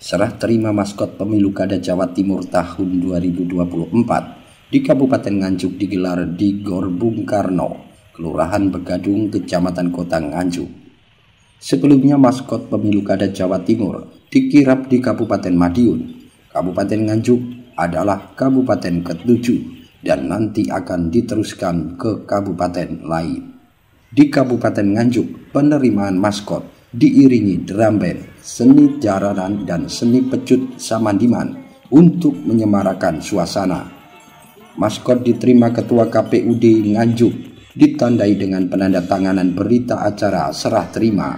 serah terima maskot pemilu Kada Jawa Timur tahun 2024 di Kabupaten Nganjuk digelar di Gor Bung Karno, Kelurahan Begadung, Kecamatan Kota Nganjuk. Sebelumnya maskot pemilu Kada Jawa Timur dikirap di Kabupaten Madiun. Kabupaten Nganjuk adalah kabupaten ketujuh dan nanti akan diteruskan ke kabupaten lain. Di Kabupaten Nganjuk, penerimaan maskot diiringi drum band, seni jaranan, dan seni pecut samandiman untuk menyemarakan suasana. Maskot diterima Ketua KPUD Nganjuk ditandai dengan penanda tanganan berita acara serah terima.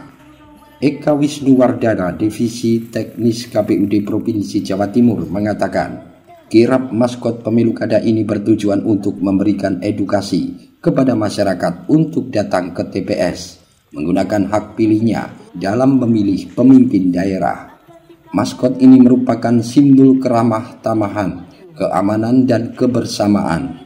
Eka Wisnuwardana, Divisi Teknis KPUD Provinsi Jawa Timur mengatakan, kirap maskot pemilu kada ini bertujuan untuk memberikan edukasi kepada masyarakat untuk datang ke TPS menggunakan hak pilihnya dalam memilih pemimpin daerah. Maskot ini merupakan simbol keramah tamahan, keamanan dan kebersamaan.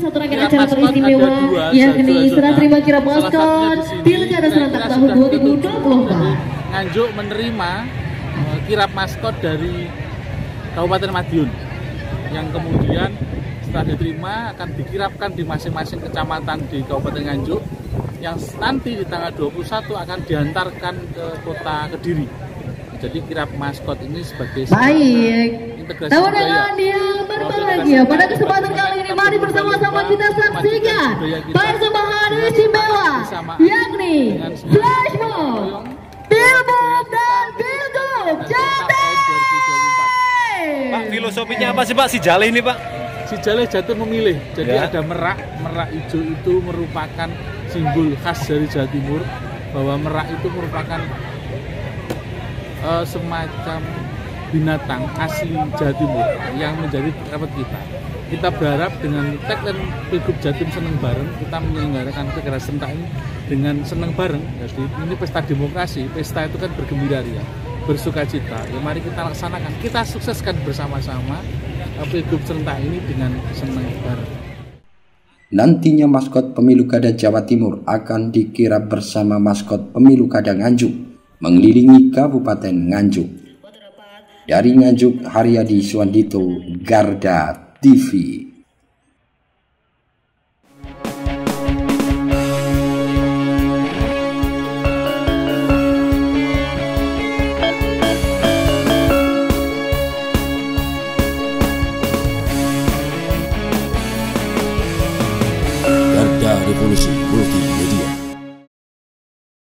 Satu rangkaian acara teristimewa yakni serah terima kira maskot Pilkada Serentak tahun 2024. Nganjuk menerima eh, kirap maskot dari Kabupaten Madiun yang kemudian setelah diterima akan dikirapkan di masing-masing kecamatan di Kabupaten Nganjuk yang nanti di tanggal 21 akan diantarkan ke kota Kediri. Jadi kirap maskot ini sebagai Baik. integrasi Tahu budaya. dengan dia berbahagia pada kesempatan kali ini mari bersama-sama kita saksikan persembahan istimewa yakni Flash Mob, Billboard dan Billboard Jatim. Pak, filosofinya apa sih Pak si Jale ini Pak? Si Jaleh Jatim memilih. Jadi Ya. ada merak, merak hijau itu merupakan simbol khas dari Jawa Timur bahwa merak itu merupakan eh, semacam binatang asli Jawa Timur yang menjadi kerabat kita. Kita berharap dengan tagline Pilgub Jatim seneng bareng, kita menyelenggarakan pilkada serentak ini dengan seneng bareng. Jadi ini pesta demokrasi, pesta itu kan bergembira ya, bersuka cita. Ya mari kita laksanakan, kita sukseskan bersama-sama eh, Pilgub serentak ini dengan seneng bareng. Nantinya maskot pemilu kada Jawa Timur akan dikirap bersama maskot pemilu kada Nganjuk mengelilingi Kabupaten Nganjuk. Dari Nganjuk, Haryadi Suwandito, Garda TV.